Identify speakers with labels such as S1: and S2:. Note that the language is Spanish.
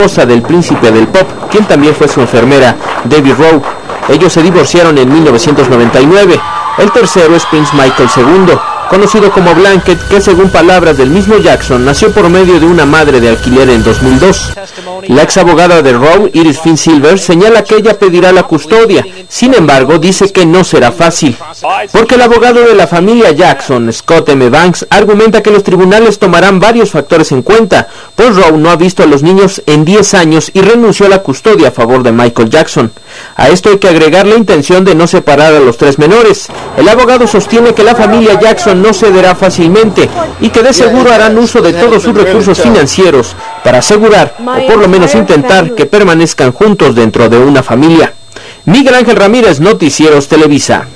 S1: esposa del príncipe del pop, quien también fue su enfermera, Debbie Rowe. Ellos se divorciaron en 1999. El tercero es Prince Michael II, conocido como Blanket, que según palabras del mismo Jackson, nació por medio de una madre de alquiler en 2002. La ex abogada de Rowe, Iris Finn Silver, señala que ella pedirá la custodia, sin embargo dice que no será fácil, porque el abogado de la familia Jackson, Scott M. Banks, argumenta que los tribunales tomarán varios factores en cuenta, pues Rowe no ha visto a los niños en 10 años y renunció a la custodia a favor de Michael Jackson. A esto hay que agregar la intención de no separar a los tres menores. El abogado sostiene que la familia Jackson no cederá fácilmente y que de seguro harán uso de todos sus recursos financieros para asegurar, o por lo menos intentar, que permanezcan juntos dentro de una familia. Miguel Ángel Ramírez, Noticieros Televisa.